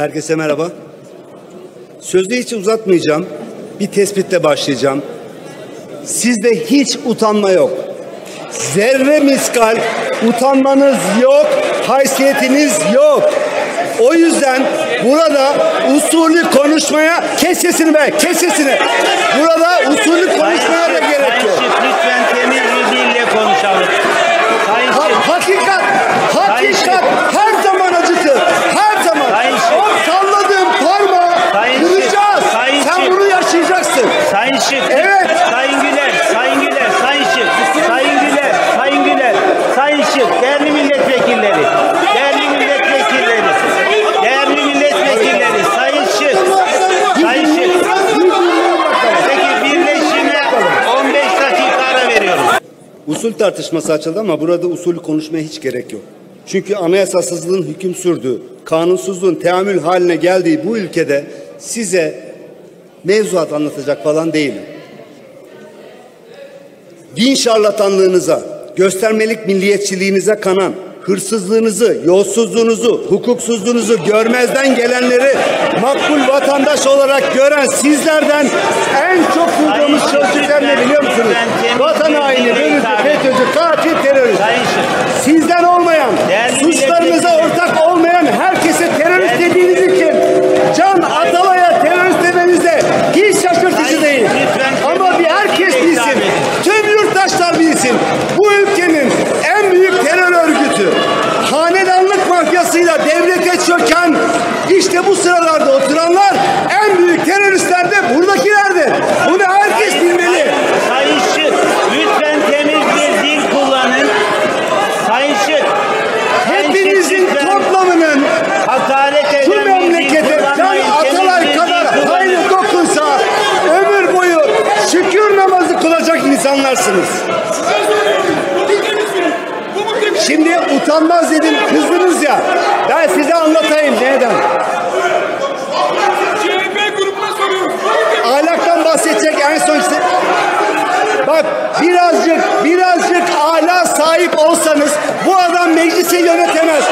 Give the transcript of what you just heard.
Herkese merhaba. Sözü hiç uzatmayacağım. Bir tespitle başlayacağım. Sizde hiç utanma yok. Zerre miskal utanmanız yok, haysiyetiniz yok. O yüzden burada usulü konuşmaya kes be, kes. Burada usulü konuşmaya da gerek yok. Usul tartışması açıldı ama burada usulü konuşmaya hiç gerek yok. Çünkü anayasasızlığın hüküm sürdüğü, kanunsuzluğun teamül haline geldiği bu ülkede size mevzuat anlatacak falan değilim. Din şarlatanlığınıza, göstermelik milliyetçiliğinize kanan, hırsızlığınızı, yolsuzluğunuzu, hukuksuzluğunuzu görmezden gelenleri makbul vatandaş olarak gören sizlerden en çok duyduğumuz sözcükler ne biliyor musunuz? Bilsin. Bu ülkenin en büyük terör örgütü, hanedanlık mafyasıyla devlete çöken işte bu sıralarda oturanlar insanlarsınız. Şimdi utanmaz dedim kızdınız ya. Ben size anlatayım neden. Ahlaktan bahsedecek en son işte. Bak birazcık birazcık ahlak sahip olsanız bu adam meclisi yönetemez.